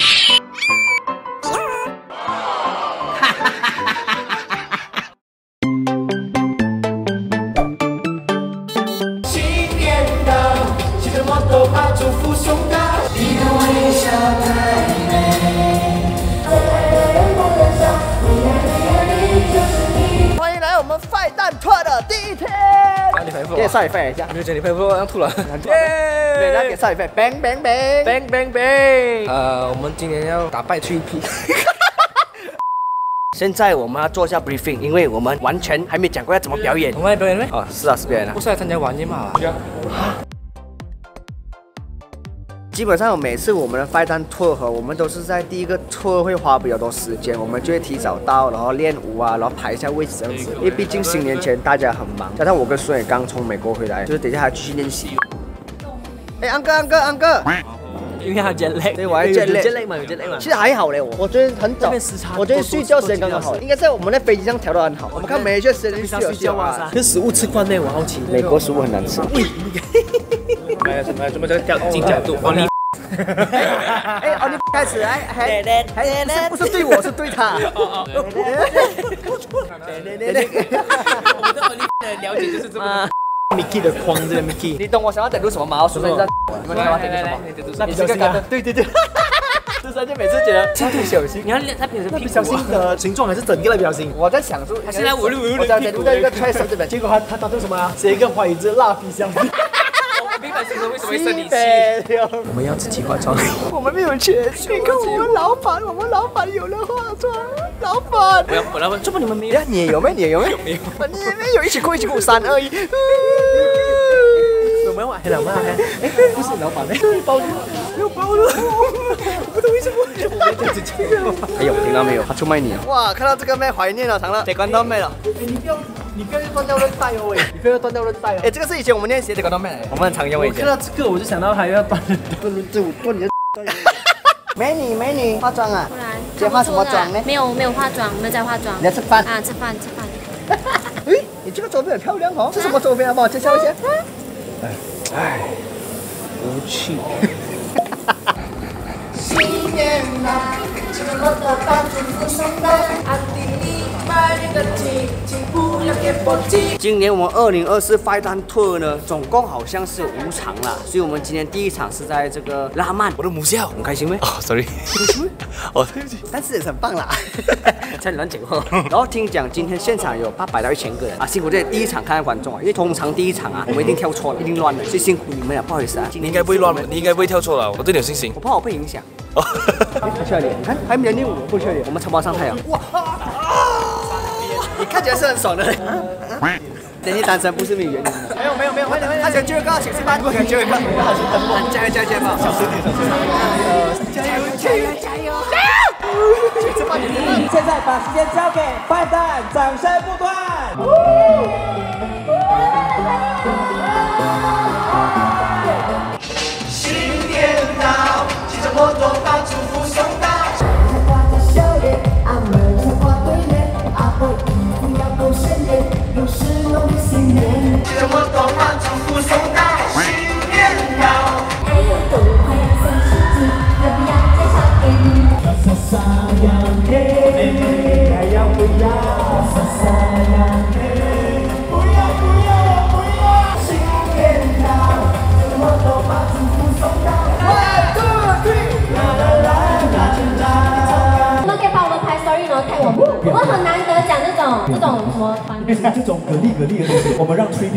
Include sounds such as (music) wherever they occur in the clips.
Yeah. 给上一份一下，没有讲你回复，我要吐了。对，(laughs) 大家给上一份，bang bang bang。bang bang bang。呃，我们今年要打败 TP。(laughs) 现在我们要做一下 briefing，因为我们完全还没讲过要怎么表演我。们来表演咩？哦，是啊，是表演啊不。是来参加晚宴嘛？基本上每次我们的 fight 蛋 tour 和我们都是在第一个 tour 会花比较多时间，我们就会提早到，然后练舞啊，然后排一下位置这样子。因为毕竟新年前大家很忙，加上我跟孙也刚从美国回来，就是等一下还继续练习。哎，安哥，安哥，安哥，因为他 jet lag，对我还 jet lag jet lag 嘛，有 jet lag 嘛其。实还好嘞，我我昨天很早我昨天睡觉时间刚刚好，应该在我们的飞机上调得很好。我们看美剧时间就睡觉啊。跟食物吃惯嘞，我好奇。美国食物很难吃。没有什么什么叫调进角度？哦，你哎，哦，你开始，哎，还还不是不是对我，是对他。我们的 o n 的了解就是这么。Mickey 的框这个 Mickey。你懂我想要点出什么吗？我手上在，你们想要点出什么？那你这个感觉，对对对。这三就每次觉得特别小心。你看他平时屁股小心的形状还是整个的表情？我在想说，他现在我录我录我在一个 a c 这边，结果他他打成什么啊？写一个怀疑之蜡笔小新。我明白形容为什么会生理期。我们要自己化妆。我们没有钱，你看我们老板，我们老板有人化妆，老板。我要我来问，这不你们没有，？你有没？你有没？没有你没有，一起哭，一起哭，三二一。有没有啊？老妈，哎，不是老板哎，包有包了，不懂为什么。我这样子讲。哎呦，听到没有？他出卖你了。哇，看到这个妹怀念了，长了，得关到妹了。哎，你不要，你不要断掉韧带哦，喂，(laughs) 你不要断掉韧带哦。哎，这个是以前我们练习的高到妹，我们很常用我看。到这个我就想到还要断韧带。断这我断你的。美女，美女，化妆啊？不然今天化什么妆呢？没有没有化妆，没有在化妆。你要吃饭？啊，吃饭吃饭。(laughs) 哎，你这个照片很漂亮哦，是什么照片啊？帮我介绍一下。无趣。(laughs) 今年我们二零二四 Fight 蛋 Tour 呢，总共好像是五场啦，所以我们今天第一场是在这个拉曼，我的母校。很开心没？哦，sorry。(laughs) 哦，对不起。但是也是很棒啦，(laughs) 差点乱讲话。然后听讲今天现场有八百到一千个人啊，辛苦这第一场看看观众啊，因为通常第一场啊，我们一定跳错了，一定乱了，所以辛苦你们了，不好意思啊。你应该不会乱吧？你应该不会跳错了，我对你有信心我。怕我被影响。不需要脸，你看还没人练舞，不需要脸。我们承包上太阳。哇！你看起来是很爽的。等你单身不是没有原因的。没有没有没有，快点快点！他想救一个，请吃饭，不想救一个。加油加油加油！小声点小声点。加油加油加油！加油！请吃饭请吃饭。现在把时间交给坏蛋，掌声不断。新年到，骑着摩托农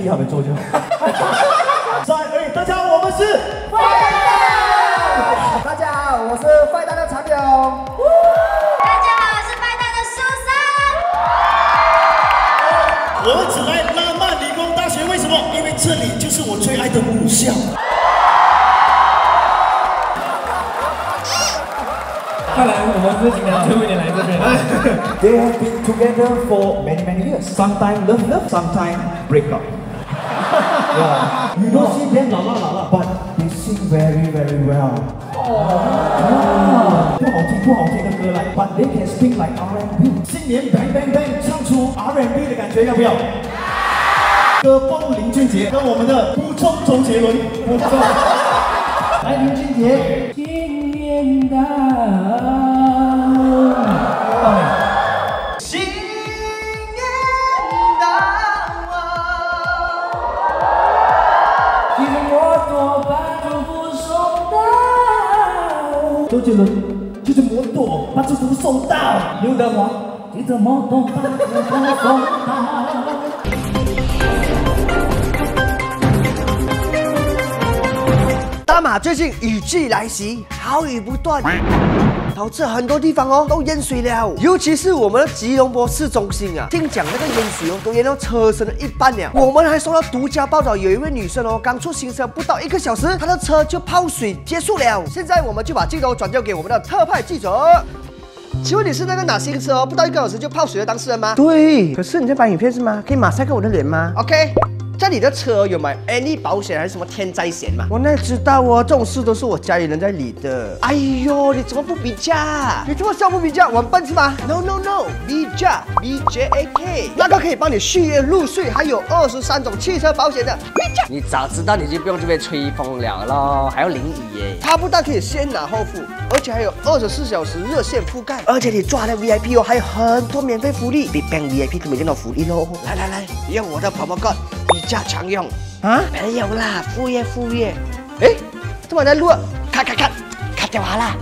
们让 Three D 他们做就好。三二一，大家好，我们是坏蛋大家好，我是坏蛋的常勇。大家好，我是坏蛋的苏珊。我们只来拉曼理工大学，为什么？因为这里就是我最爱的母校。看来我们这几年最后一年来这边。They have been together for many many years. Sometimes love love, sometimes break up. Yeah. You don't see them 老了老了 but they sing very very well. 啊，不好听不好听的歌来，but they can speak like R&B。新年 bang bang bang 唱出 R&B 的感觉，要不要？歌风林俊杰跟我们的补充周杰伦，补充。来，林俊杰。大马最近雨季来袭，好雨不断，导致很多地方哦都淹水了，尤其是我们的吉隆坡市中心啊，听讲那个淹水哦都淹到车身的一半了。我们还收到独家报道，有一位女生哦刚出行车不到一个小时，她的车就泡水结束了。现在我们就把镜头转交给我们的特派记者。请问你是那个哪新车哦不到一个小时就泡水的当事人吗？对，可是你在拍影片是吗？可以马赛克我的脸吗？OK。在你的车有买 any 保险还是什么天灾险吗？我哪知道哦，这种事都是我家里人在理的。哎呦，你怎么不比价？你这么笑不比价，我很笨是吗？No No No，比价 B J A K，那个可以帮你续约入税，还有二十三种汽车保险的比价。你早知道你就不用这边吹风了咯，还要淋雨耶。它不但可以先拿后付，而且还有二十四小时热线覆盖，而且你抓了 VIP 哦，还有很多免费福利，比 Bank VIP 都没见到福利喽。来来来，用我的 promo code 比价常用啊？没有啦，副业副业。哎，这么在录啊，咔咔咔，咔掉完了。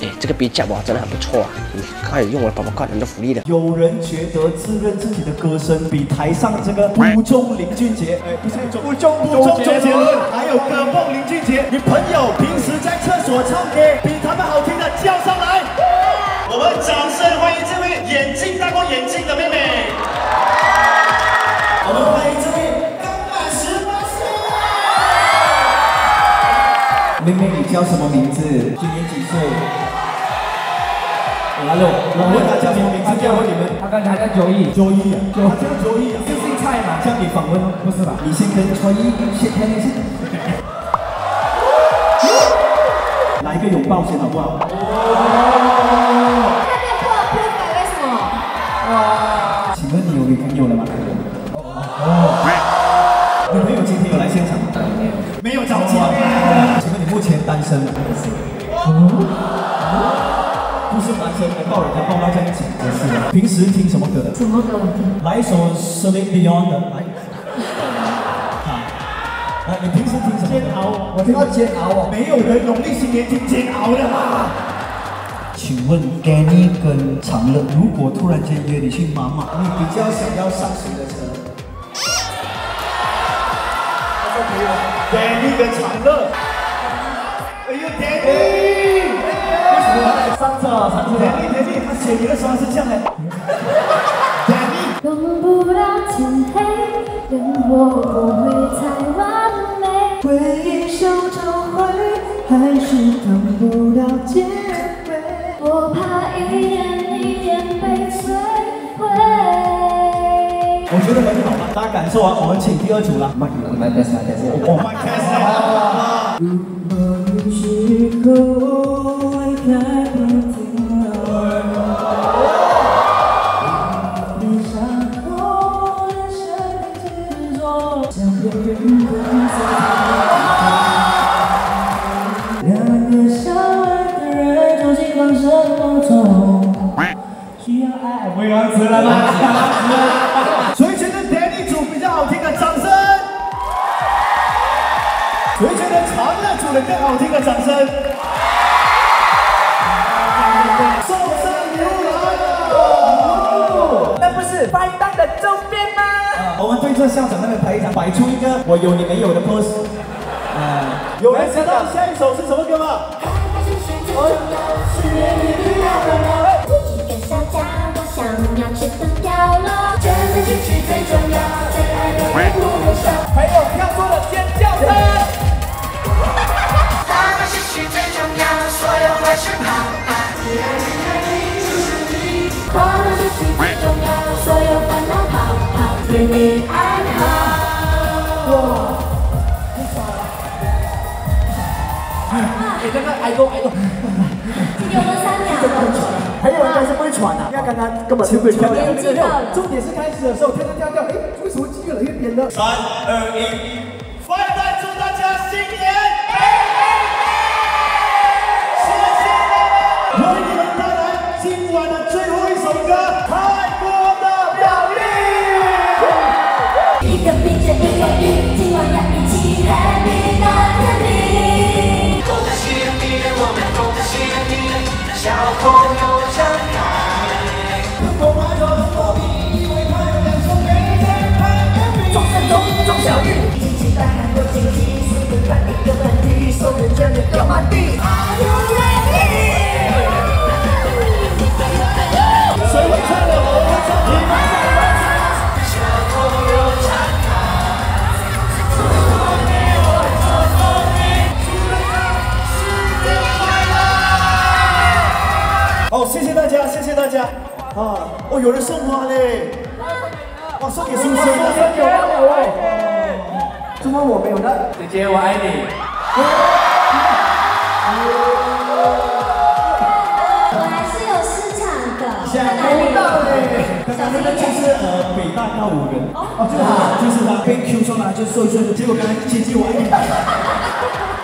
哎，这个比价哇，真的很不错啊！你快用我的 promo code 很多福利的。有人觉得自认自己的歌声比台上这个吴中林俊杰，哎，不是吴中吴中周杰伦，还有歌梦林俊杰，你朋友平时在厕所唱歌比他们好听的叫上来。我们掌声欢迎这位眼镜戴过眼镜的妹妹。我们欢迎妹妹，你叫什么名字？今年几岁？我来了，我问他叫什么名字？叫我你们。他刚才叫九一，九一啊，他叫九一啊，就是菜嘛。叫你访问哦，不是吧？你先跟周一先看一下，来一个拥抱先好不好？目前单身吗？不是单身，还抱人家抱到这样紧，不是的。平时听什么歌的？什么歌？来一首 Celine Dion 的，来。啊，来，你平时听什么？煎熬，我听到煎熬哦。没有人农历新年听煎熬的嘛。请问 Danny 跟长乐，如果突然间约你去妈妈，你比较想要上谁的车？(laughs) 他说可以了。Danny 跟长乐。哎呦，Danny！为什么上车啊？上车？Danny，Danny，他写你的时候是这样的。Danny。等不到天黑，连我不会太完美。回忆收成灰，还是等不到结尾。我怕一点一点被摧毁。我觉得很好啊，大家感受完，我们请第二组了。麦麦开始，麦开始，我麦开始啊！时候离开不停你伤口的深执着，像别人的两个相爱的人究竟放什么痛？需要爱，我要死了吗？谁觉得甜的组比较好听的掌声？谁觉得长乐组的更好听的掌声？送上牛来了！那不是拍档的周边吗？我们对着校长那边拍一张，摆出一个我有你没有的 pose。啊，有人知道下一首是什么歌吗？你安好。你这个挨过挨过。只有了三秒。还有人还是不会喘啊，你看刚刚根本就不会跳重点是开始的时候跳跳跳跳，哎，为什么越来越扁呢？三二一，谁会唱的？我会唱。谢谢大家，谢谢大家。啊，哦，有人送花嘞。哦，送给苏生。怎么我没有呢？姐姐我爱你。我还是有市场的。想不到嘞。刚刚那个就是呃北大跳舞人。哦，就是他，就是他，被 Q 上来就说一说，结果刚才姐姐我爱你。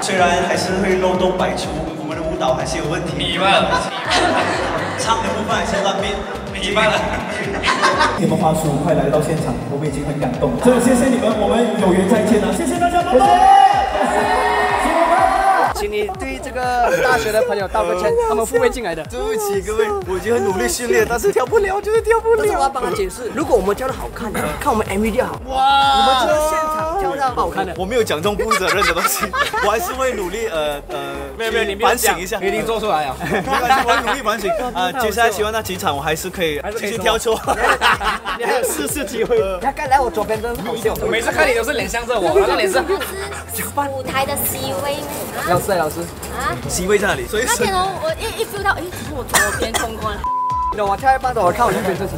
虽然还是会漏洞百出，我们的舞蹈还是有问题。米饭，唱的部分先让兵。明白了。(laughs) 你们花叔快来到现场，我们已经很感动了。真的谢谢你们，我们有缘再见了！谢谢大家，拜拜。请你对这个大学的朋友道个歉，(laughs) 他们付费进来的。对不起各位，我已经很努力训练，但是跳不了，就是跳不但是我要帮他解释，如果我们教的好看，看我们 MV 就好。哇！你们这个现场教的不好看的。我没有讲这种不负责任的东西，(laughs) 我还是会努力呃呃，没有没有，你反省一下，你已经做出来了。(laughs) 没关系，我会努力反省 (laughs) 啊。接下来希望那几场我还是可以继续跳错，你还有四次机会。你看，刚来我左边真的好笑。每次看你都是脸向着我，然后脸是。舞台的 C 位老师，老师，啊，C 位在哪里？所以那天哦，我一一 feel 到，哎，怎么我左边冲过来？你懂我跳一半的，我看我右边正行，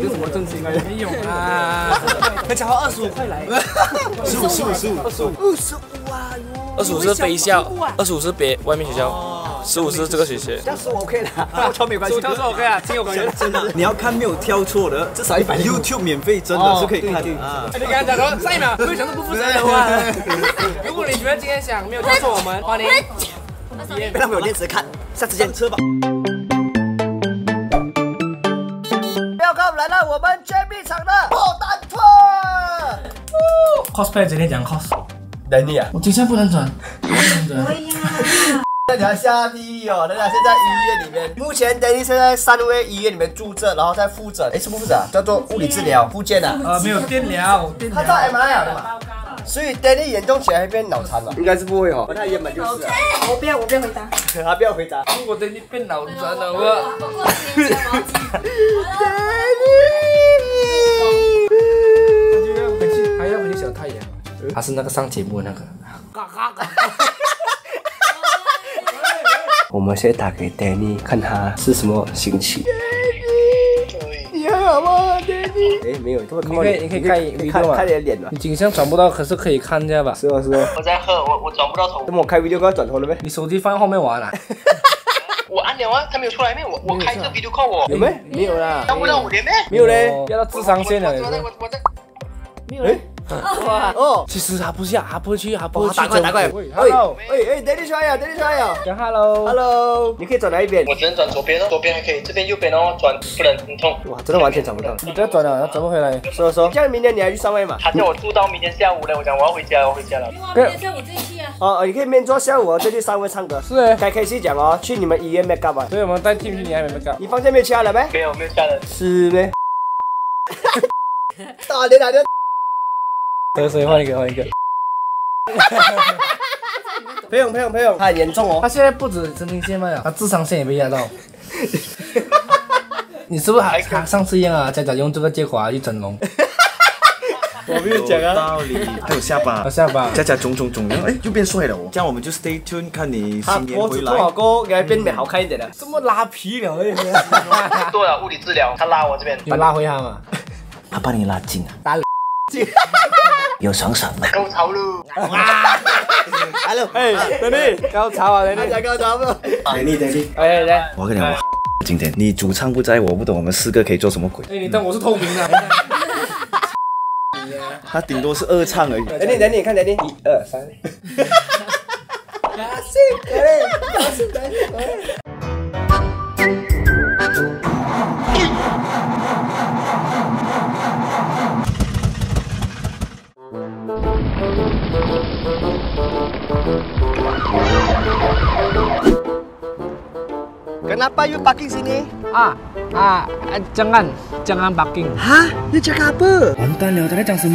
有什么正经啊？没有啊，他讲二十五块来，十五十五十五二十五，二十五啊！二十五是非校，二十五是别外面学校，十五是这个学校。这样十五 OK 的，跳错没关系。跳错 OK 啊，挺有关系。真的，你要看没有跳错的，至少一百 YouTube 免费真的是可以看啊。你刚才讲说上一秒非常的不负责任的话，如果 (laughs) 你觉得今天想没有跳错我们，欢迎。不要没有电池看，下次见。车吧。来到我们 JB 场的破蛋兔。cosplay 今天讲 cos，等你啊！我今天不能转，不能转。那你要下地狱哦！那现在医院里面，目前 Danny 现在三位医院里面住着，然后在复诊，哎，什么复诊啊？叫做物理治疗、复健啊。呃，没有电疗，电他到 MRI 的嘛？所以 Danny 严重起来会变脑残了？应该是不会哦，他原本就是啊。我不要，我不要回答。他不要回答。如果 Danny 变脑残了，我。不过十年前我要。回去还要回去小太阳，他是那个上节目的那个。(laughs) 我们先打给 Danny，看他是什么心情。哎，没有，你可以你可以看你看 video 嘛看你的脸了。你景象转不到，可是可以看一下吧？是哦是哦。我在喝，我我转不到头那，么我开 video 要转头了呗？你手机放后面玩了？(laughs) 我按两万，他没有出来没？我 (laughs) 我开这 video call 我，有没？没有啦。看不到我脸没？没有嘞。要到智商线了，我在，我。在我我在。哦。其实他不是，他不会去，他不会去。打过来打过来。喂哎，Hello，哎哎，Danny 出来呀出来呀。讲 Hello。Hello，你可以转哪一边？我只能转左边哦，左边还可以，这边右边哦，转不能很痛。哇，真的完全转不到。你不要转了，要转不回来。说说，这样明天你还去上位嘛？他叫我住到明天下午嘞，我讲我要回家，我要回家了。不要叫我自己去啊。哦，你可以面做下午哦，再去上位唱歌。是哎，该 K C 讲哦，去你们医院 make up 啊。所以我们带 team 去，你还没 make up。你房间没有其他人没？没有没有下人，是呗？(laughs) 打电打电。对，所以换一个，换一个。(laughs) 裴勇，裴勇，裴勇，他很严重哦。他现在不止神经线嘛，他智商线也被压到。(laughs) 你是不是还还上次一样啊？佳佳用这个借口啊去整容，我没有讲啊。道理，还有下巴他，下巴。加加种种种样，哎，又变帅了哦。这样我们就 stay tune，看你他新年回来脖子痛。好过，给他变美好看一点的。这么拉皮了，哎做了物理治疗，他拉我这边，你拉回他嘛？(laughs) 他把你拉近啊，打 (laughs) 有爽爽的。高潮喽。Hello，哎，等你高潮啊，等你。高潮不？等你等你，哎来，我跟你讲，我 (laughs) 今天你主唱不在，我不懂我们四个可以做什么鬼。哎，你当我是透明的？(laughs) 他顶多是二唱而已。等你，等你，看等你，一二三。Kenapa you parking sini? Ah, ah, jangan, jangan parking. Hah? Ni cakap apa? Mantan lewat tadi cakap 什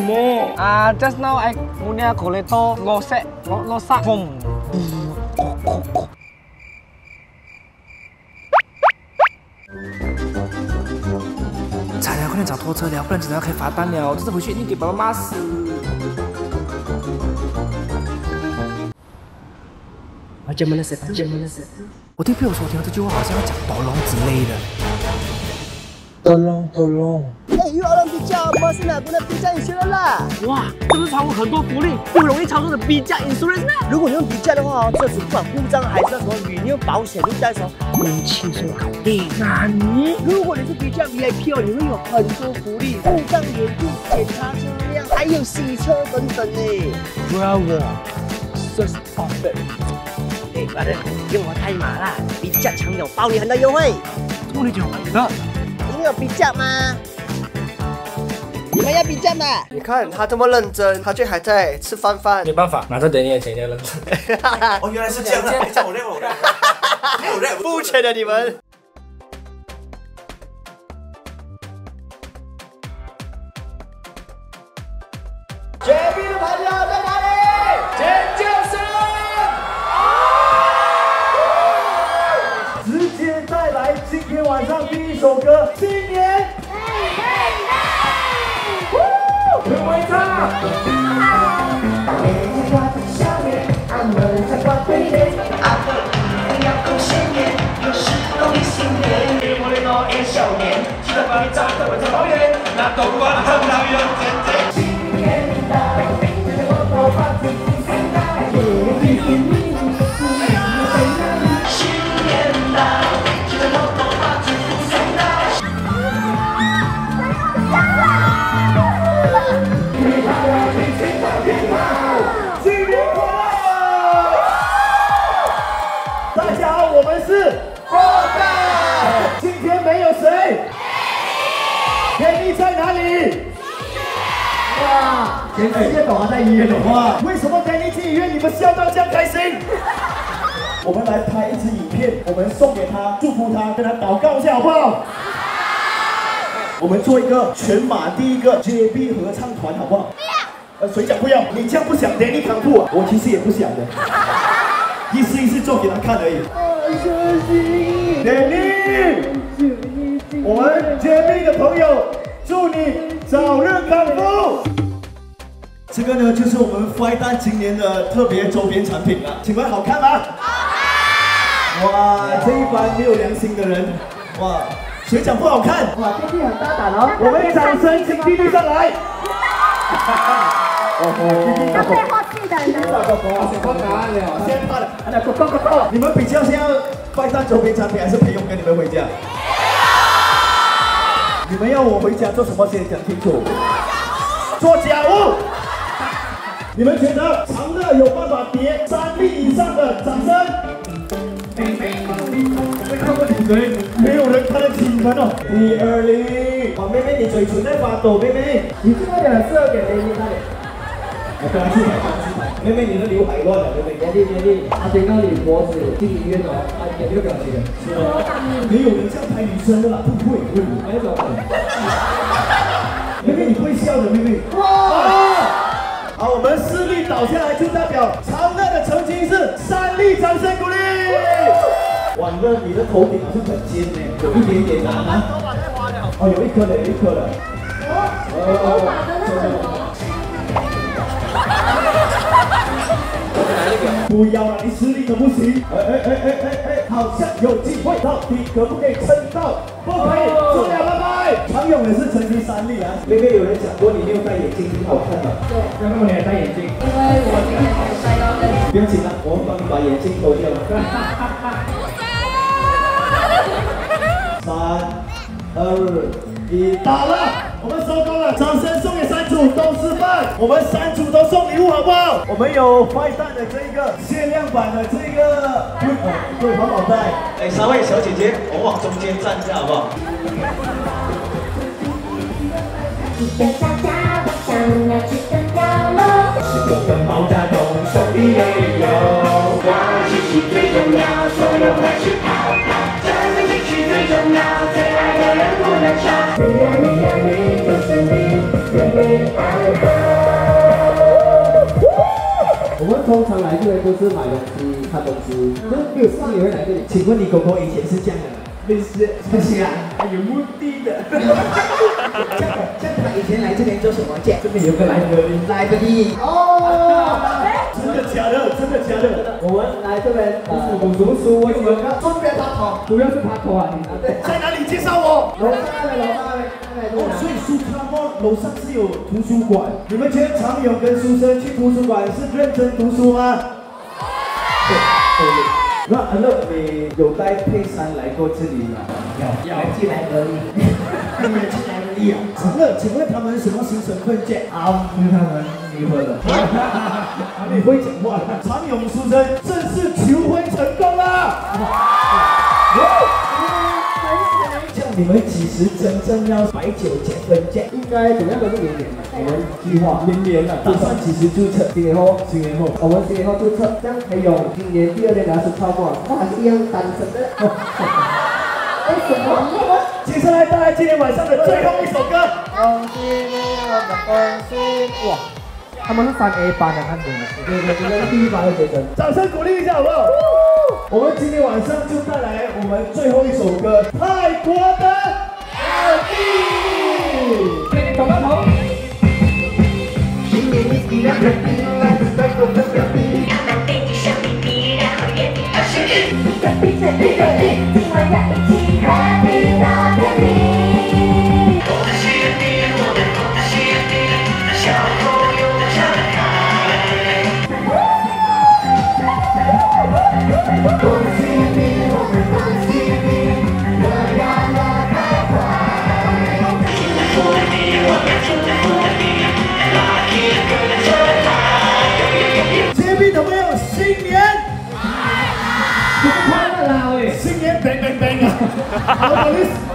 么？Ah, just now I punya koleto ngosek, ngosak. bom. Kok, kok, kok. 拖车了，不然警察要开罚单了。这次回去一给爸爸妈死。我听朋友说听到这句话好像要讲宝龙之类的。哦龙哦龙哎又要 b 加不是买国的 b 加有限啦。哇这不是超过很多福利不容易操作的 b 加 insurance 如果你用 b 加的话哦车子不管故障还是什么你用保险就是什么你轻松搞定。纳尼如果你是 b 加 vip 哦你会有很多福利。故障严重检查车辆还有洗车等等诶 Wow，superb！哎，反正用我太马啦，比价强有包你很多优惠。处理就完了。你们有比价吗？你们要比价吗？你看他这么认真，他却还在吃饭饭。没办法，拿着等你的钱要认真。(laughs) 哦，原来是这样叫我认我认，我认，肤浅的你们。(laughs) 绝壁的朋友世界都还在医院的话，为什么天意去医院你们笑到这样开心？我们来拍一支影片，我们送给他，祝福他，跟他祷告一下，好不好？我们做一个全马第一个 JB 合唱团，好不好？不要呃，谁讲不要？你这样不想 Danny 康复啊？我其实也不想的，意思意思做给他看而已。Danny，我们 JB 的朋友，祝你早日康复。这个呢，就是我们 Fly 蛋今年的特别周边产品了，请问好看吗？好看哇，这一班没有良心的人，哇，谁讲不好看？哇，弟弟很大胆哦。我们掌声请弟弟上来。哦吼，弟弟被话剧的人。先发答案了，先发了！你们比较先要快上周边产品，还是裴勇跟你们回家？你们要我回家做什么？先讲清楚。做家务。你们觉得长乐有办法叠三粒以上的？掌声。没看过你嘴，没有人看得起你们哦。一二零，哇，妹妹你嘴唇在发抖，妹妹，你这个脸色给妹妹看。我跟他去买，跟他去买。妹妹，你的刘海乱了，妹妹。年纪年纪，他听到你脖子进医院哦，他也没有表情。是吗？没有人这样拍女生的啦，不会，不会，没有。妹妹，你会笑的，妹妹。哇！好，我们四粒倒下来，就代表长乐的成绩是三粒，掌声鼓励。哇，你的你的头顶好像很尖呢，有一点点难啊。哦，有一颗的，有一颗的。哦。不要了，你实力可不行。哎哎哎哎哎哎，好像有机会，到底可不可以撑到？不可以，输了，常勇也是成绩三例啊。妹妹有人讲过你没有戴眼镜挺好看的？对，要不然你还戴眼镜？因为我今天才戴到的。不用紧了，我们帮你把眼镜脱掉。(laughs) 三、二、一，打了。我们收工了，掌声送给三组都吃饭，我们三组都送礼物好不好？我们有坏蛋的这个限量版的这个，(laughs) 呃，对环保袋。哎，三位小姐姐，我往中间站一下好不好？(laughs) 大家我想要去登高楼。是个跟毛大东手里也有，哇，嘻嘻情最重要，所有还是跑跑，这份情绪最重要，最爱的人不能少。你呀你呀你就是你，人人爱我们通常来这边都是买东西、看东西，就没有事也会来这里。请问你狗狗以前是这样的吗？类似，不是啊，有目的的。这样的，这样他以前来这边做什么？这这边有个来宾，来宾哦，真的假的？真的假的？我们来这边呃读读书，为什么要顺便爬坡？主要是爬坡啊，啊对。在哪里介绍我？楼上那边，楼上那边，哦，所以苏康莫楼上是有图书馆。你们觉得常勇跟书生去图书馆是认真读书吗？那阿乐，你有带佩珊来过这里吗？有，有进来而已。你们进来而已啊？阿乐，请问他们什么形成困境？啊，因为他们离婚了。(laughs) 你会讲话了。常勇书生正式求婚成功了。你们几时真正要摆酒结婚？这应该怎么样都是明年的。我们计划明年了，打算几时注册？新年后，新年后，我们新年后注册。这样还有今年第二年还是超过，他还是一样单身的。为什么？接下来带来今天晚上的最后一首歌。恭喜你，我们恭喜！哇，他们是三 A 班的，看懂吗？对对对，第一班的学生，掌声鼓励一下好不好？我们今天晚上就带来我们最后一首歌，泰国的小弟。给你搞个头。新年你依然很冰，啊！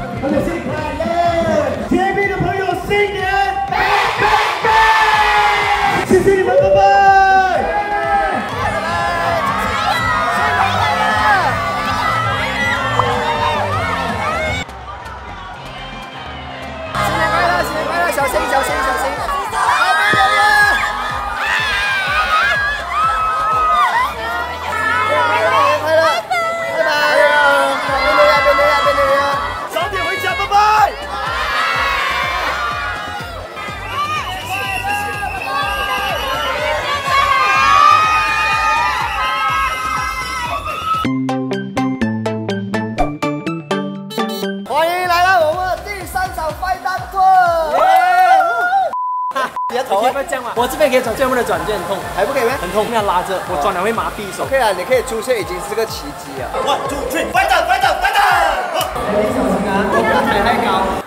样嘛？我这边可以转，这边的转就很痛，还不可以吗？很痛，那样拉着我转了会麻痹手。OK 啊，你可以出现已经是个奇迹啊！One two three，快点快点快点！我不要抬太高。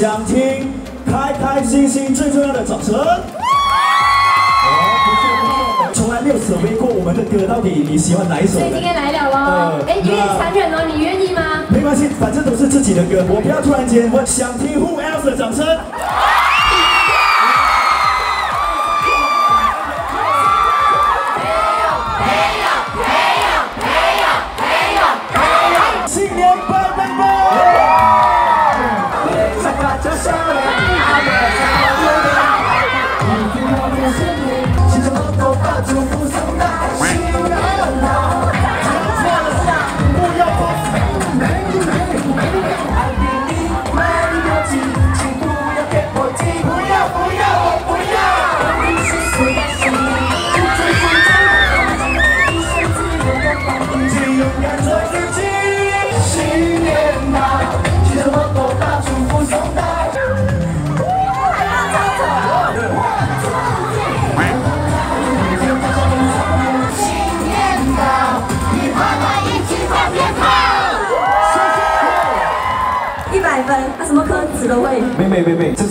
想听开开心心最重要的掌声。从来没有准备过我们的歌，到底你喜欢哪一首？所以今天来了喽呃。哎，有点残忍哦，你愿意吗？没关系，反正都是自己的歌，我不要突然间我想听 Who else 的掌声。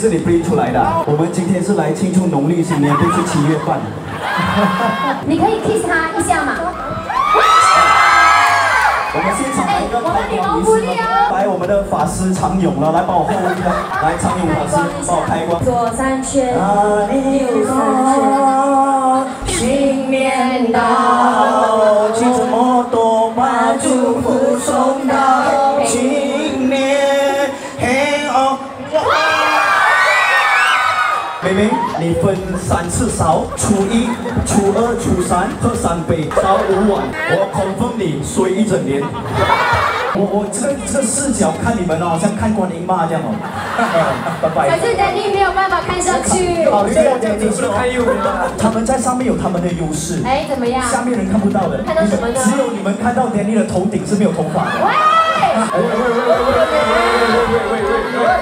这是你 bring 出来的啊。我们今天是来庆祝农历新年，不是七月半。(laughs) 你可以 kiss 他一下嘛？(laughs) 我们现场来一个开光仪式吗？来，我们的法师常勇了，来帮我后一个，(laughs) 来常勇法师帮我开光。左三圈，三圈，新年到，请这么多把祝福送到你分三次烧，初一、初二、初三喝三杯，烧五碗，我 confirm 你睡一整年。我我这个这个视角看你们哦，像看观音妈这样哦。(laughs) 拜拜。可是 Danny 没有办法看下去。好，这样这样子说，他们在上面有他们的优势，哎，怎么样？下面人看不到的。看到什么呢只有你们看到 Danny 的头顶是没有头发的。喂！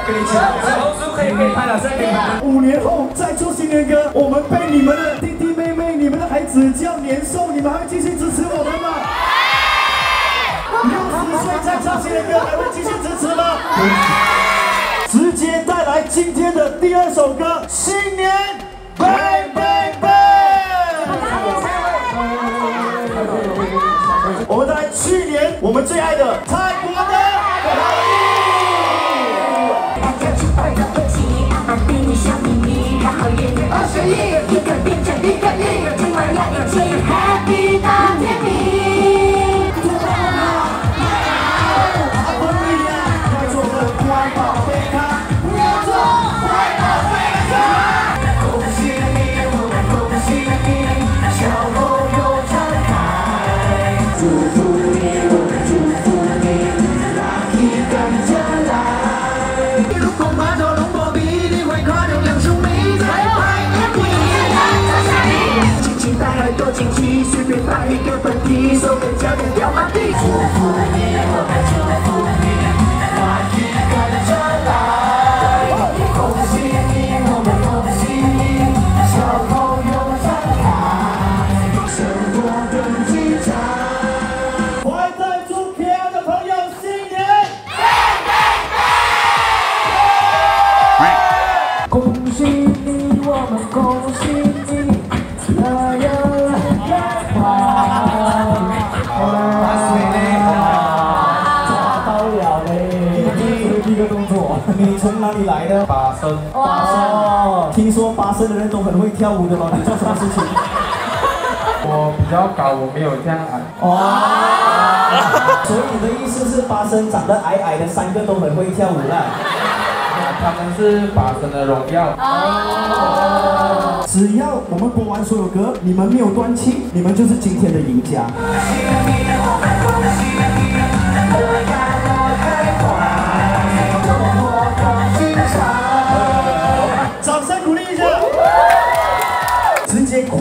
跟你讲，红书可以可以拍了，现在可以拍了。五年后再出新年歌，我们被你们的弟弟妹妹、你们的孩子叫年兽，你们还会继续支持我们吗？六十岁再唱新年歌，还会继续支持吗？直接带来今天的第二首歌，新年拜拜拜！我们来去年我们最爱的泰国的。晚要生的人都很会跳舞的吗？你做什么事情？(laughs) 我比较高，我没有这样矮。哇！所以你的意思是八生长得矮矮的三个都很会跳舞啦？他们是八声的荣耀。哦只要我们播完所有歌，你们没有断气，你们就是今天的赢家。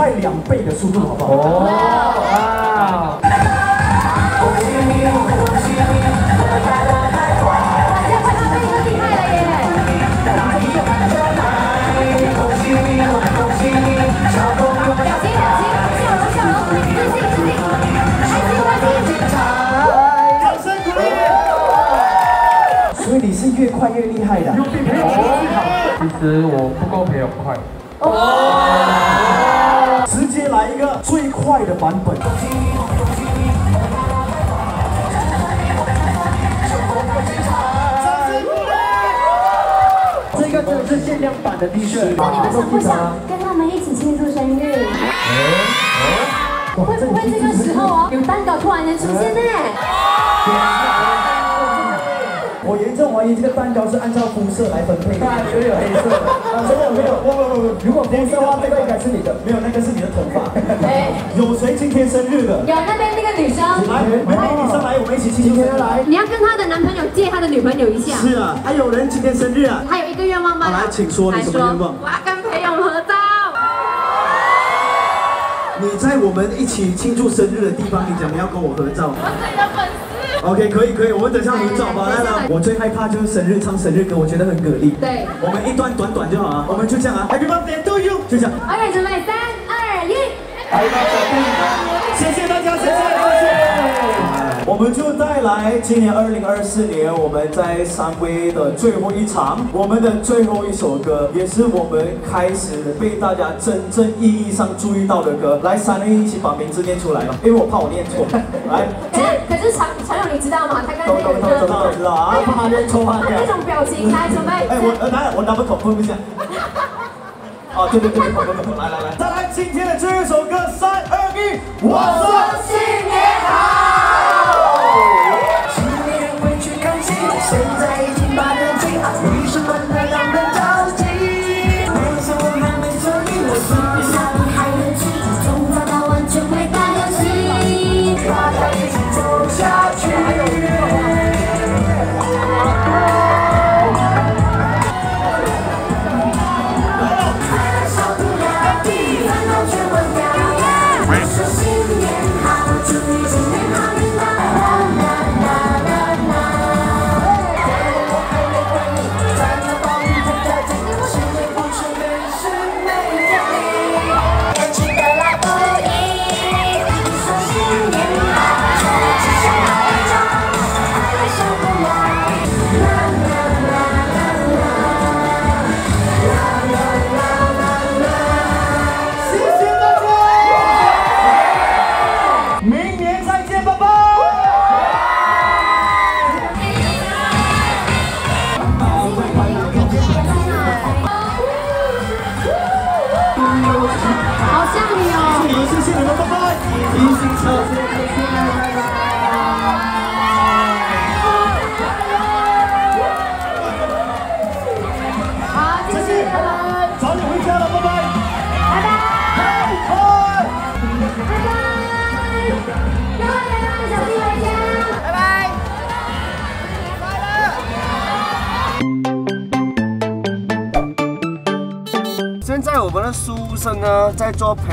快两倍的速度，好不好？哦，哇！越快越厉害的。其实我不够陪我快。直接来一个最快的版本。这个真的是限量版的 T 恤，那你们想不想跟他们一起庆祝生日？会不会这个时候哦，有蛋糕突然间出现呢？我严重怀疑这个蛋糕是按照肤色来分配的，(laughs) 有有黑色的，(laughs) 啊，真的没有，不不不不，如果肤色的话，这个应该是你的，没有，那个是你的头发。哎，(laughs) 有谁今天生日的？有那边那个女生，来，妹妹女生来，我们一起庆祝生日来。你要跟她的男朋友借她的女朋友一下。是啊，还有人今天生日啊？还有一个愿望吗？好来请说你什么愿望我要跟裴勇合照。你在我们一起庆祝生日的地方，你怎么要跟我合照。我是你的粉丝。OK，可以可以，我们等下合照吧。来来，我最害怕就是生日唱生日歌，我觉得很给力。对，我们一段短短就好啊，我们就这样啊，Happy birthday to you，就这样。OK，准备三二一。谢谢大家，谢谢谢谢。我们就带来今年二零二四年我们在三威的最后一场，我们的最后一首歌，也是我们开始被大家真正意义上注意到的歌。来，三位一起把名字念出来吧，(laughs) 因为我怕我念错。来，(laughs) 可是可是常常勇你知道吗？他刚都刚都都都都知道啊，怕念错啊。他那种表情，来准备。哎，我呃，(laughs) 来，我拿不口分不下。哦，对对对，来来来，再来今天的最后一首歌，三二一，我说新年好。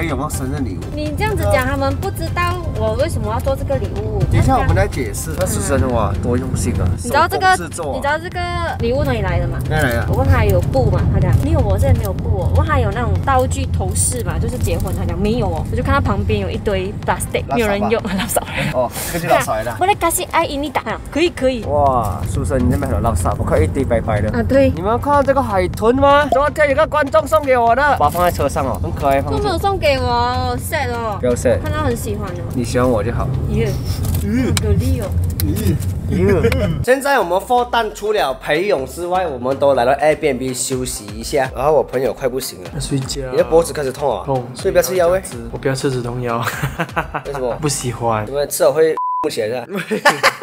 有没有生日礼物。你这样子讲，他们不知道我为什么要做这个礼物。等一下我们来解释，那书生哇多用心啊！你知道这个你知道这个礼物哪里来的吗？哪里来的我问他有布吗？他讲没有，我这里没有布哦。我问他有那种道具头饰嘛，就是结婚，他讲没有哦。我就看他旁边有一堆 plastic，没有人用，(laughs) 垃圾。哦，这个就老少来了。我来 kasi ai ini tak？可以可以。哇，书生你那边很有垃圾，我看一堆白白的。啊对你们有看到这个海豚吗？昨天有个观众送给我的，把它放在车上哦，很可爱，放都没有。送给我，sad 哦。不要 sad，看到很喜欢的。你喜欢我就好。耶，有力哦。现在我们货单除了裴勇之外，我们都来到 Airbnb 休息一下。然后我朋友快不行了，睡觉。你的脖子开始痛啊，痛，所以不要吃药喂。我不要吃止痛药。为什么？(laughs) 不喜欢。因为吃了会不起来？(laughs) (laughs)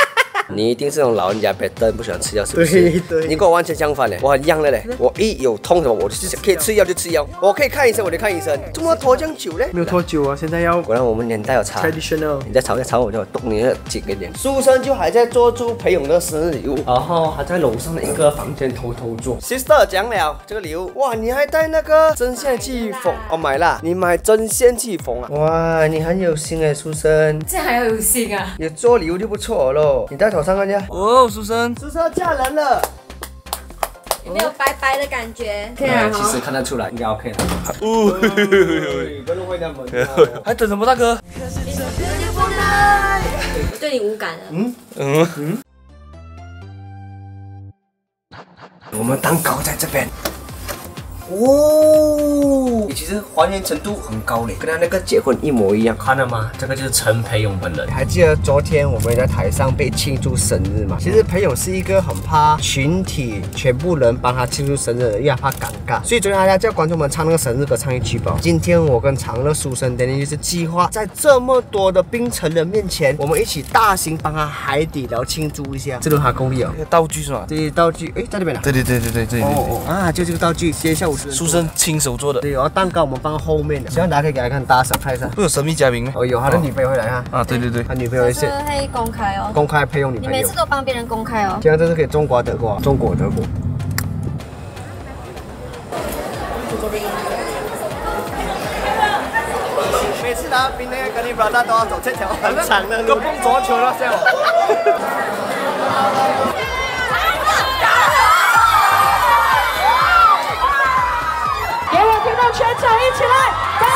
你一定是那种老人家别灯不喜欢吃药，是不是？对对你跟我完全相反嘞，我很一样的嘞。我一有痛什么，我就是可以吃药就吃药，我可以看医生我就看医生。怎么拖这样久嘞？没有多久啊，现在要果然我们年代有差。traditional。你再吵再吵，我就动你的紧一点。书生就还在做出裴勇的生日礼物，然后还在楼上的一个房间偷偷做。Sister 讲了这个礼物，哇，你还带那个针线器缝哦，买了，你买针线器缝啊？哇，你很有心哎，书生。这还要有心啊！你做礼物就不错喽，你戴头上看一下。哦，书生，书生嫁人了。有没有白白的感觉？可以哎啊，其实看得出来，应该 OK 的。哦，跟路会那么。还等什么，大哥？我对你无感了。嗯嗯嗯。我们蛋糕在这边。哦，其实还原程度很高嘞，跟他那个结婚一模一样。看到吗？这个就是陈培勇本人。还记得昨天我们在台上被庆祝生日吗？其实培勇是一个很怕群体全部人帮他庆祝生日的，因为他怕尴尬，所以昨天他叫观众们唱那个生日歌，唱一曲吧。今天我跟长乐、书生等等就是计划在这么多的冰城人面前，我们一起大型帮他海底捞庆祝一下。这都是他功力哦。道具是吧？这些道具，哎，在那边呢。对对对对对对对哦哦啊，就这个道具，今天下午书生亲手做的。对，然后蛋糕我们放后面的，希望大家可以给他看，大家 surprise 啊。会有神秘嘉宾吗？哦，有他的女朋友会来哈。啊，对对对。他女朋友这是会公开哦。公开配用女朋友你每次。都帮别人公开哦。这样这是可以中国德国啊，中国德国。每次拿冰那个跟你 brother 都要走这条很长的路，(laughs) 碰左球了，像给全场一起来，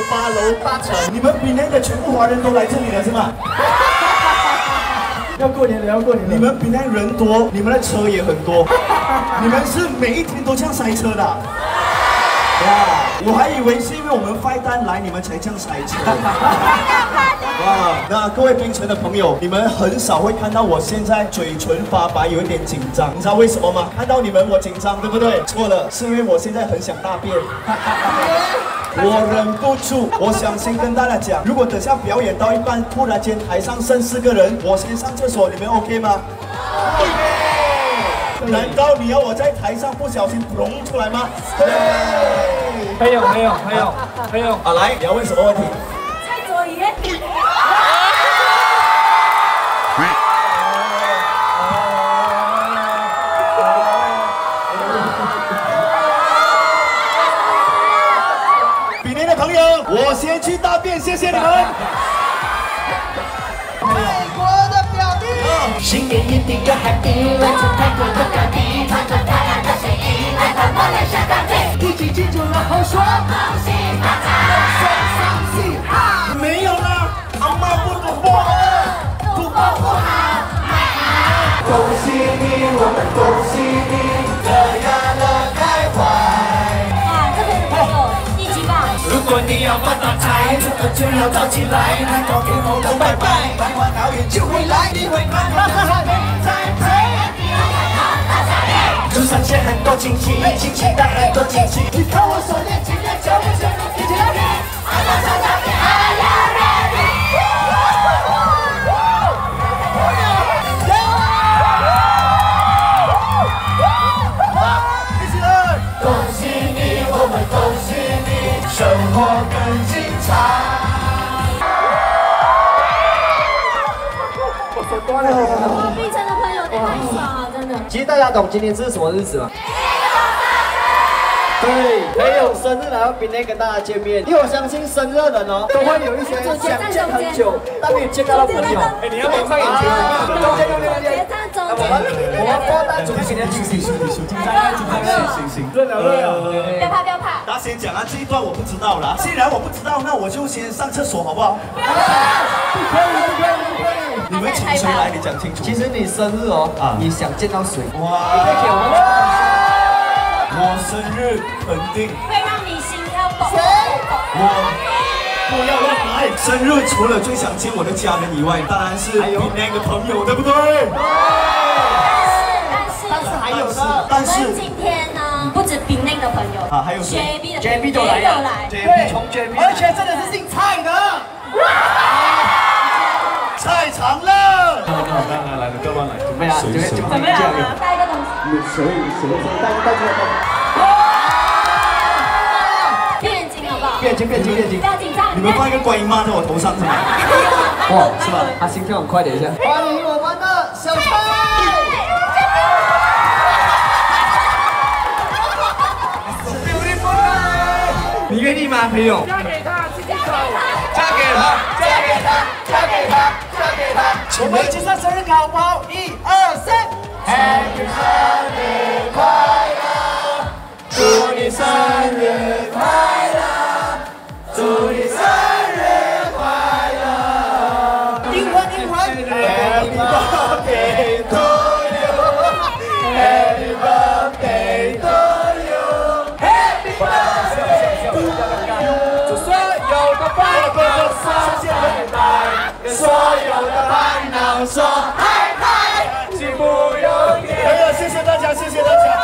楼、八楼、八层，你们比内的全部华人都来这里了是吗？要过年了，要过年了。你们比内人多，你们的车也很多，你们是每一天都这样塞车的啊。哇！我还以为是因为我们快单来，你们才这样塞车。哇！那各位冰城的朋友，你们很少会看到我现在嘴唇发白，有一点紧张。你知道为什么吗？看到你们我紧张，对不对？错了，是因为我现在很想大便。我忍不住，我想先跟大家讲，如果等下表演到一半，突然间台上剩四个人，我先上厕所，你们 OK 吗？OK。难道你要我在台上不小心融出来吗？对。还有还有还有还有，啊，来，你要问什么问题？我先去大便，谢谢你们。美国的表弟，新年一定要 happy，来自泰国的表弟，穿着漂亮的睡衣，来到马来西亚大队，一起庆祝然后说恭喜发财，恭喜哈，没有啦，阿妈不赌博，赌博不好，买好，恭喜你，我们恭喜你要发大财，这个就要早起来，来到天后都拜拜，百花导演就会来，你会看到这场美在飞。路上见很多惊喜，惊喜带很多惊喜。你看我手链，今天脚不脚一起来比。I got some 哇，冰城的朋友太爽了，真的。其实大家懂今天这是什么日子吗？对，没有生日来到冰内跟大家见面，因为我相信生日的人哦，都会有一些想见很久但没有见到的朋友。哎，你要不要看眼睛？中间中间中间，中我们我们播单主持人请请请请请行行，热了热了。不要怕，不要怕。大家先讲啊，这一段我不知道啦。既然我不知道，那我就先上厕所好不好？不可以不可以。你们请谁来？你讲清楚。其实你生日哦，啊你想见到谁？哇，你可以给我生日肯定会让你心跳蹦。我不要乱来。生日除了最想见我的家人以外，当然是比那个朋友，对不对？但是但是但是还有呢，但是我们今天呢，不止丙内的朋友啊还有谁 JB 的 JB 都来也有了来。，JB 从 JB，而且真的是姓蔡的。太长了。来来来，各位来，准备啊，准备准备准备好了，带一个东西。谁谁谁带带出来？闭眼睛好不好？变睛变睛变睛不。要紧张。你们放一个观音妈在我头上是吗？哇，是吧？他心跳很快，等一下。欢迎我们的小蔡。你愿意吗，朋友？嫁给他，自己走。嫁给他，嫁给他，嫁给他，我们一起唱生日歌好不好？一二三。生日快乐，祝你生日快乐，祝你生说嗨嗨，幸福永远。哎呀，谢谢大家，谢谢大家。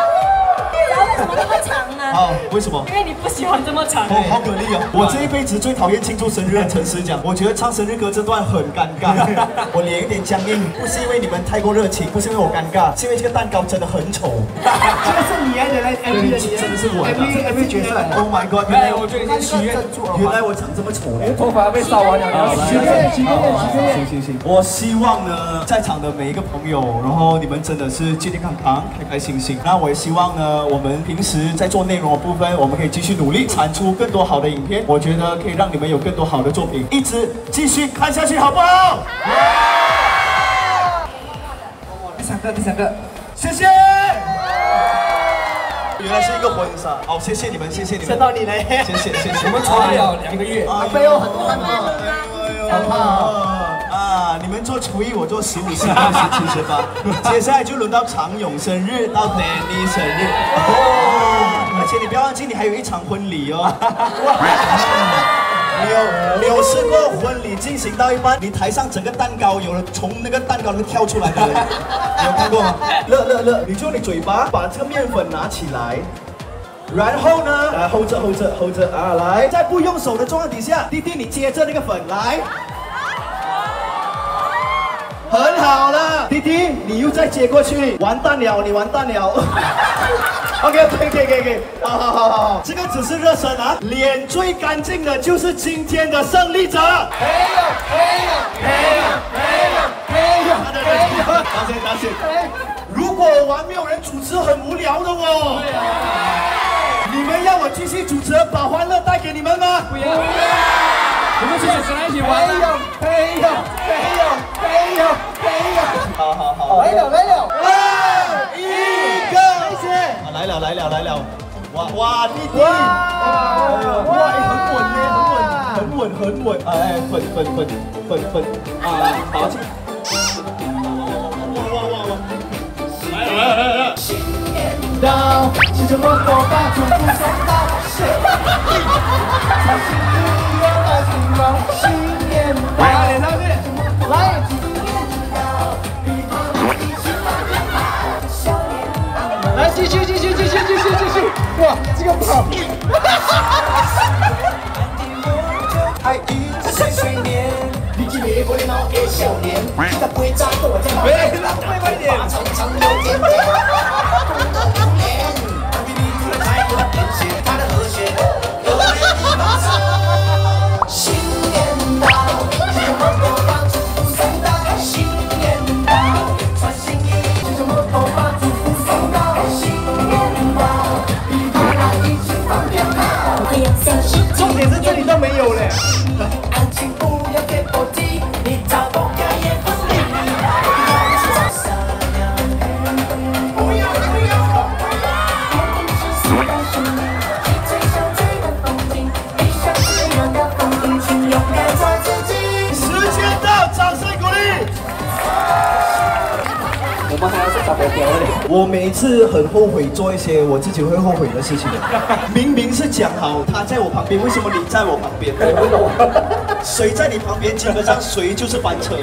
你知道为什么那么长呢？好，为什么？因为你不喜欢这么长。哦，好可怜哦！我这一辈子最讨厌庆祝生日，诚实讲，我觉得唱生日歌这段很尴尬，(laughs) 我脸有点僵硬，不是因为你们太过热情，不是因为我尴尬，是因为这个蛋糕真的很丑。(laughs) (laughs) 这个是你来的来 MV 的你真的是我的 MV MV 角色。Oh my god！原来我最近许愿，原来我长这么丑的。头发被烧完了，许愿，许愿，许愿。行行行，我希望呢，在场的每一个朋友，然后你们真的是健健康康、开开心心。那我也希望呢，我们平时在做内容的部分，我们可以继续努力，产出更多好的影片。我觉得可以让你们有更多好的作品，一直继续看下去，好不好？第三个，第三个。谢谢。原来是一个婚纱。好，谢谢你们，谢谢你们。见到你嘞谢谢谢谢。我们筹备了两个月啊，背后很多汗好怕啊！你们做厨艺，我做十五、十六、十七、十八。(laughs) 接下来就轮到常勇生日，到 Danny 生日。哦，而且你不要忘记，你还有一场婚礼哦。(laughs) 你有你有试过婚礼进行到一半，你台上整个蛋糕有了从那个蛋糕里面跳出来的人，你 (laughs) 有看过吗？乐乐乐，你就用你嘴巴把这个面粉拿起来。然后呢，来 hold 着 hold 着 hold 着啊，来，在不用手的状况底下，弟弟你接着那个粉来，很好了，弟弟你又再接过去，完蛋了，你完蛋了。OK，可以可以可以可以，好好好好好，这个只是热身啊，脸最干净的就是今天的胜利者。没有没有没有没有没有，没有，打线打线。如果我玩没有人主持很无聊的哦。你们要我继续主持，把欢乐带给你们吗？不要，我们是主持人一起玩没有，没有，没有，没有，没有。好好好，没有没有来了来了来了，哇哇，弟弟，哇哇，哎很稳耶，很稳，很稳很稳，哎哎，粉粉粉粉粉，啊，好，请。哇哇哇哇，来了来了来了。到，骑着摩托哇，这个跑。爱一直岁岁年，你今年过的闹的笑脸，你的规则跟我在跑，喂，浪费快点。长长有甜甜，里我每一次很后悔做一些我自己会后悔的事情。明明是讲好他在我旁边，为什么你在我旁边？谁在你旁边，基本上谁就是翻车。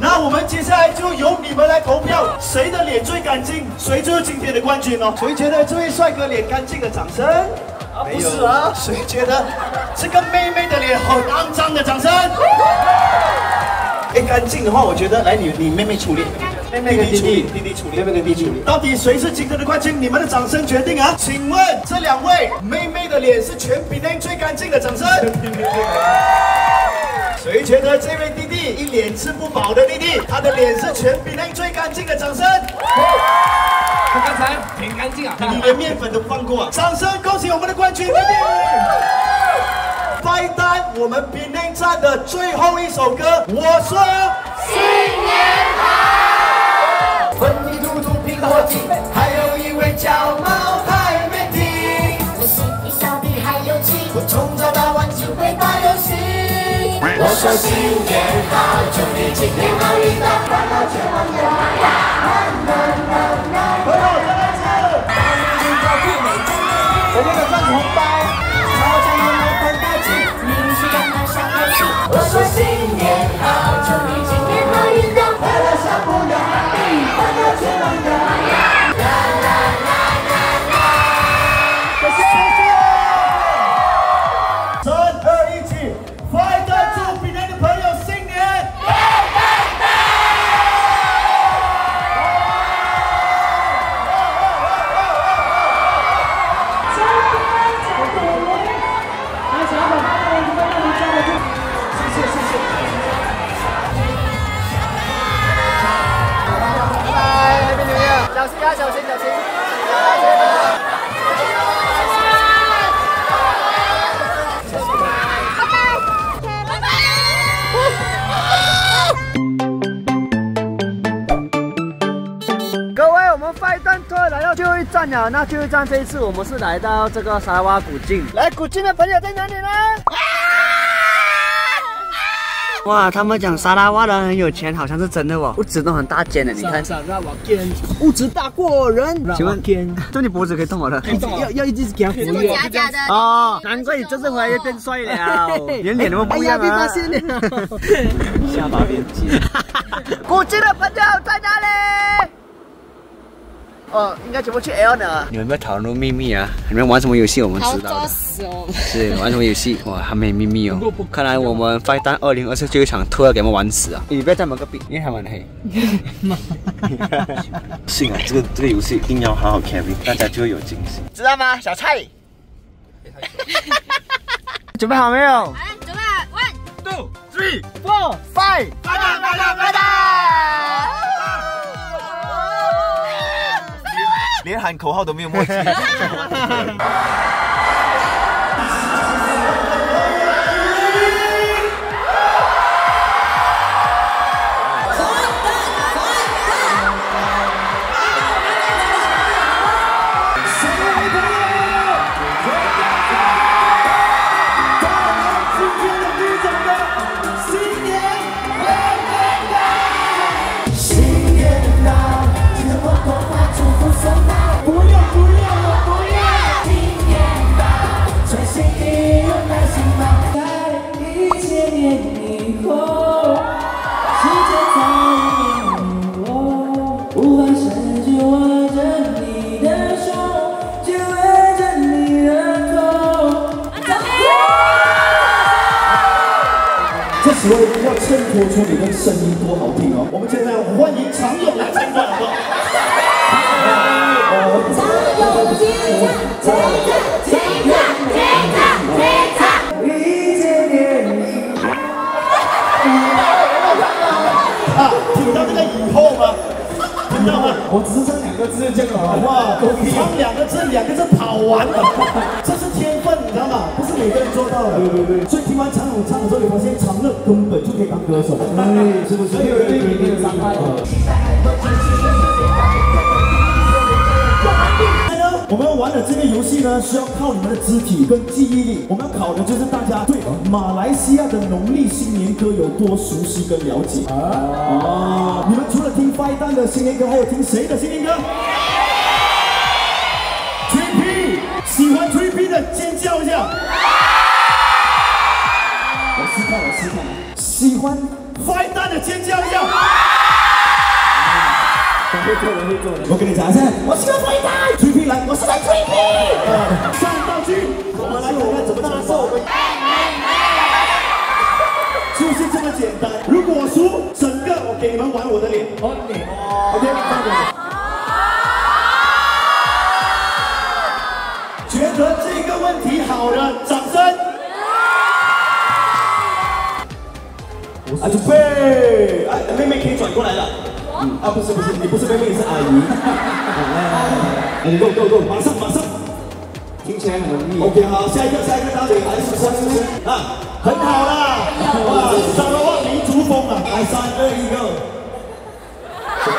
那我们接下来就由你们来投票，谁的脸最干净，谁就是今天的冠军哦。谁觉得这位帅哥脸干净的掌声？啊，不是啊。谁觉得这个妹妹的脸很肮脏的掌声？哎，干净的话，我觉得来你你妹妹出力，妹妹跟弟弟弟弟处理，妹妹跟弟弟处理。到底谁是今天的冠军？你们的掌声决定啊！请问这两位妹妹的脸是全比内最干净的掌声？谁觉得这位弟弟一脸吃不饱的弟弟，他的脸是全比内最干净的掌声？他刚才挺干净啊，你连面粉都不放过啊！掌声恭喜我们的冠军弟弟！拜单，我们比内站的最后一首歌，我说新年好！混凝土土平火鸡，还有一位叫茅台没停。我心里小弟还有气，我从早到晚只会打游戏。我说新年好，祝你今年好运到，快乐千万有呀！很好，再来一次。我们的赚红包，朝向我们喷大气，你是让那上游戏。我说新年好，祝你了，那最后一站这一次我们是来到这个沙拉瓦古晋。来，古晋的朋友在哪里呢？哇，他们讲沙拉瓦人很有钱，好像是真的哦，屋子都很大间的，你看。沙拉瓦店物质大过人。请问，就你脖子可以动我的？要要一直给他服务。假假的。哦，难怪你这次回来又变帅了，连 (laughs) 脸都不一样啊！下巴变尖。(laughs) (laughs) 古晋的朋友在哪里？哦，应该全部去 L 呢。你们不要讨论秘密啊！你们玩什么游戏？我们知道的。死哦！是玩什么游戏？哇，还没秘密哦。(laughs) 看来我们 Fight 单二零二四这一场突然给我们玩死啊！你不要在门隔壁，因为还玩的黑。信 (laughs) 啊，这个这个游戏一定要好好 carry，大家就会有惊喜，知道吗？小蔡。(laughs) 准备好没有？准备，one two three four five，发达发达发达！连喊口号都没有默契。(laughs) 出你的声音多好听哦！我们现在欢迎常勇来参观，好不好？常勇接唱，接唱，接唱，接唱，接唱，遇见你。啊，听到这个以后吗？听到吗？我只是唱两个字就好了，哇！唱两个字，两个字跑完了，这是天分，不是每个人做到的。对对对。所以听完常勇唱的时候，你发现常乐根本就可以当歌手，哎，是不是？有对比的伤害。我们玩的这个游戏呢，需要靠你们的肢体跟记忆力。我们要考的就是大家对马来西亚的农历新年歌有多熟悉跟了解。啊，你们除了听 Five 蛋的新年歌，还有听谁的新年歌尖叫一下。我试看，我试看。喜欢 Five 蛋的尖叫一下。会做人会做人。我跟你讲一下，我喜欢坏蛋。吹屁来，我是来吹屁。上道具，我们来看看怎么拿手。就是这么简单。如果我输，整个我给你们玩我的脸。好脸。OK，放过。好的，掌声。啊，准备！哎，妹妹可以转过来了。嗯，啊，不是不是，你不是妹妹，你是阿姨。来，你 go go go，马上马上。听起来很容易。OK，好，下一个下一个到底还是三十啊，很好啦。哇，沙拉瓦民族风啊，来三二一 go。很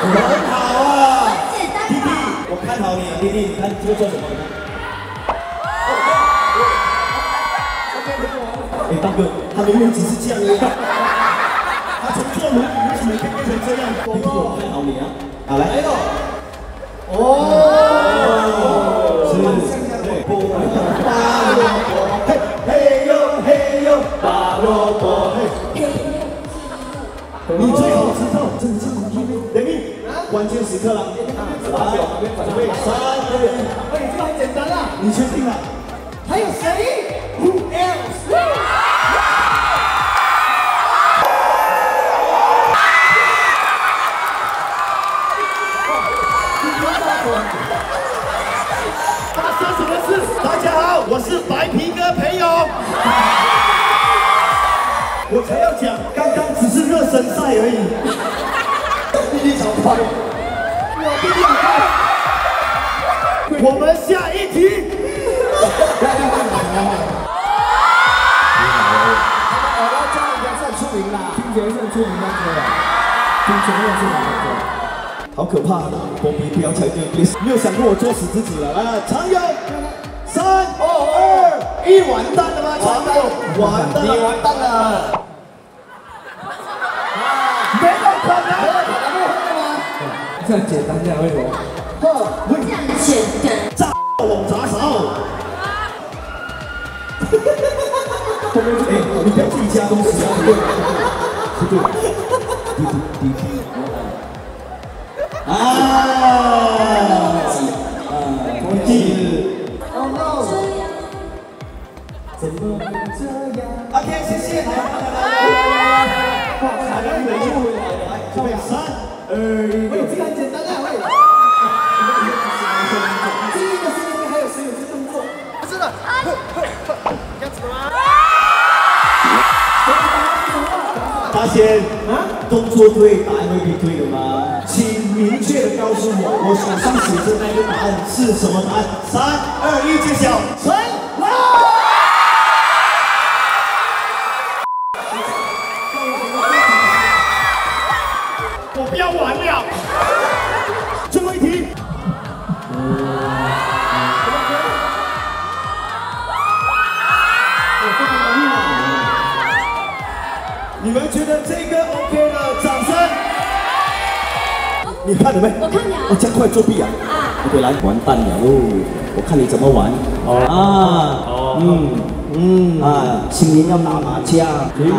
好啊，弟弟，我看好你啊，弟弟，你看这个做什么？哎，大哥，他明明只是这样的。他从做奴隶为什么可以变成这样？弟弟，我看好你啊！好来，来喽！哦，是，对，拔萝卜，嘿，嘿呦嘿呦，拔萝卜，嘿。你最好知道，真正的秘密，人民，关键时刻了，来，准备三二一，哎，这很简单啦，你确定了？还有谁大家好，我是白皮哥裴勇。我才要讲，刚刚只是热身赛而已。弟弟超快，我弟弟很快。我们下一题。我要叫人家算出名啦，听起来算出名那个，听起来是哪个？好可怕！波比不要强调 please，没有想过我作死自己了啊！常有三二一，完蛋了吗？常有完蛋了，你完蛋了。没有可能，没有可能，没有可能吗？这样简单，这样为什么？这样简单，炸龙砸勺。后面哎，你不要自己加东西啊！不对，不对，滴滴发现啊，动作对，答案未必对的吗？请明确的告诉我，我手上写着那个答案是什么答案？三二一，揭晓，看了没？我看了我这样快作弊啊！啊，对，来，完蛋了哦！我看你怎么玩。哦啊，嗯嗯啊，新年要打麻将。对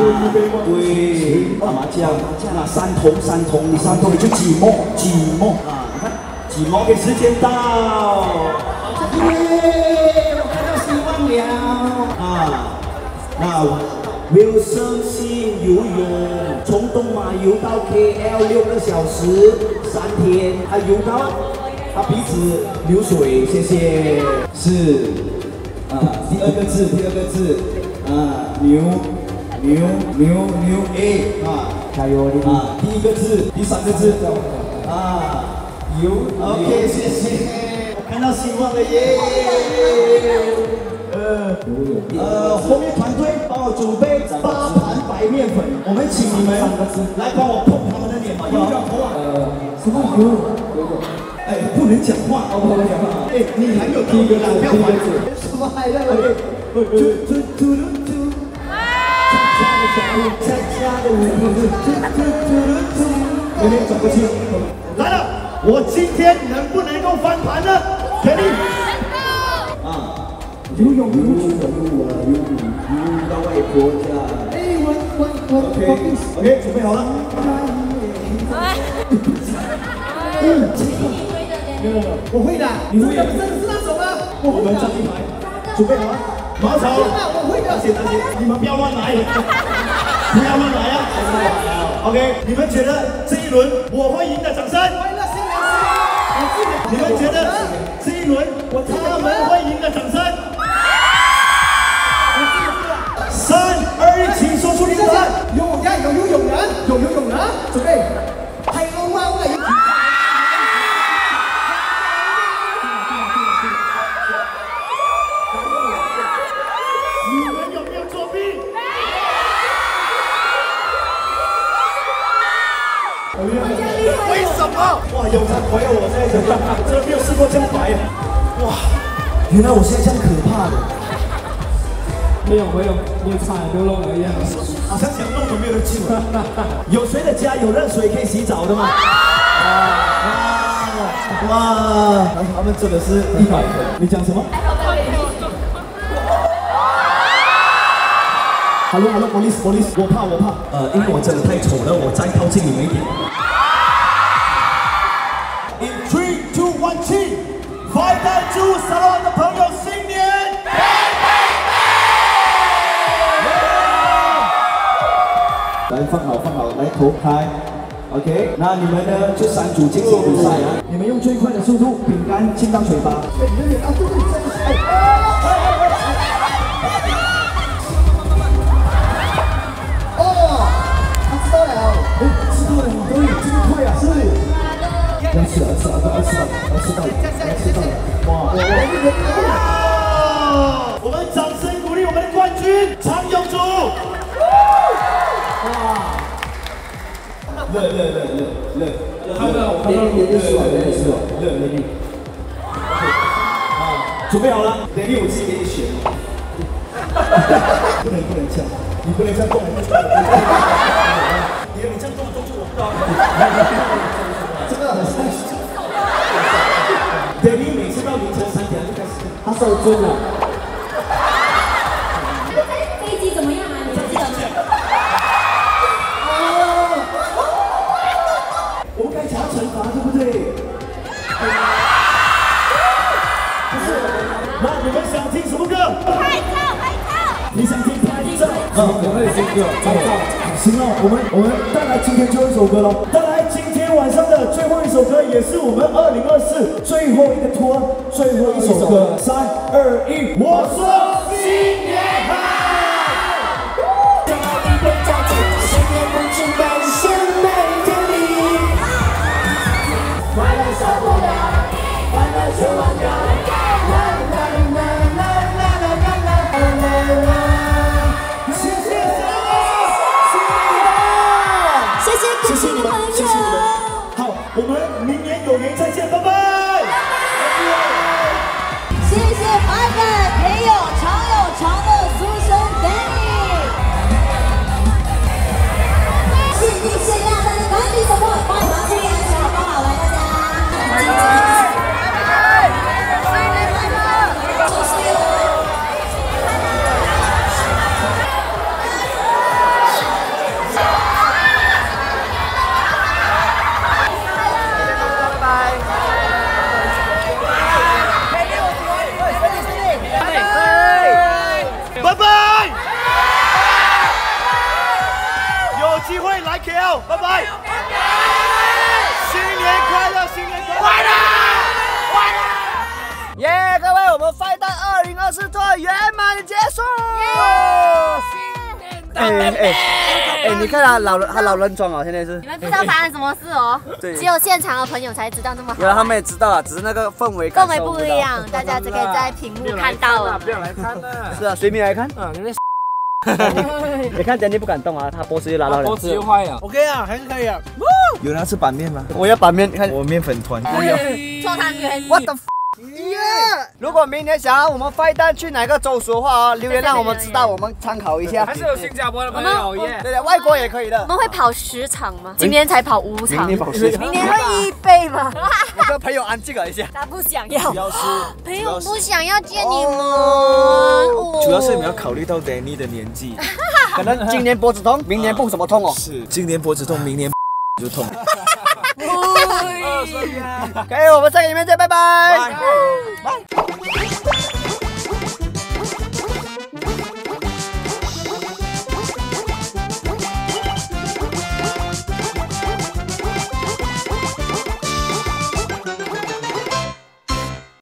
对，打麻将。那三筒三筒，你三筒你就寂寞寂寞啊？你看寂寞的时间到。耶！我看到希望了啊！那。Wilson 新游泳从东马游到 KL 六个小时三天，他游到他鼻子流水，谢谢。是啊，第二个字，第二个字啊，牛牛牛牛 A 啊，加油啊！第一个字，第三个字啊，游 OK，谢谢，看到希望了耶！呃呃，后面团队帮我准备八盘白面粉，我们请你们来帮我碰他们的脸吧？呃，什么有？哎，不能讲话，不能讲话。哎，你还没有第一个啦，不要玩什么海浪？OK，嘟嘟嘟嘟嘟，恰恰的脚步，恰恰的舞步，嘟嘟嘟嘟嘟。有点转不清。来了，我今天能不能够翻盘呢？全力。啊。游泳游到外婆家。哎，我我我 OK OK，准备好了。嗯，我会的。你会的？真的是那种吗？我们站一排，准备好了。马场。我会的。谢谢谢谢，你们不要乱来，不要乱来啊。OK，你们觉得这一轮我会赢的？掌声。你们觉得这一轮我他们会赢的？掌声。准备。係龍啊，我嚟。你们有没有作弊？为什么？哇，有才朋友，我现在怎么？真的没有试过这样白啊！哇，原来我现在这样可怕的。没有没有没有差就漏了一样。好像想弄都没有人救。有谁的家有热水可以洗澡的吗？哇哇！他们真的是一百分。你讲什么？Hello Hello Police Police，我怕我怕。呃，因为我真的太丑了，我再靠近你们一点。放好放好，来头开，OK。那你们呢就三组进行比赛啊！你们用最快的速度，饼干进到嘴巴。哦，刚刚连着输了，连着输了，热雷利。准备好了，雷利，我自己给你选。不能不能这样，你不能这样动。你你这样动的动作我不知道。这个很伤心。雷利每次到凌晨三点就开始，他受尊了。啊，我们也听歌，拍照。行了，我们我们带来今天最后一首歌喽。带来今天晚上的最后一首歌，也是我们二零二四最后一个托，最后一首歌。三二一，我说老人，他老人装哦，现在是。你们不知道发生什么事哦？对只有现场的朋友才知道这么好。原来他们也知道啊，只是那个氛围氛围不一样，大家只可以在屏幕看到了。不要来看了。是啊，随便来看？啊，你 (laughs) (laughs) 你看 Danny 不敢动啊，他脖子又拉到脖子又坏了。OK 啊，还是可以啊。有人要吃板面吗？我要板面，看我面粉团。做汤圆。What the？耶！如果明年想要我们飞蛋去哪个州属的话啊，留言让我们知道，我们参考一下。还是有新加坡的朋友耶。对对，外国也可以的我。们会跑十场吗？今年才跑五场，明年跑十场明年会一倍吗？我跟朋友安静了一下。他不想要，主要是 (gasps) 朋友不想要见你们。主要是你们要考虑到 Danny 的年纪，(laughs) 可能今年脖子痛，明年不怎么痛哦。是今年脖子痛，明年 (laughs) 就痛。(laughs) 可以，我们下个影片见，拜拜。拜。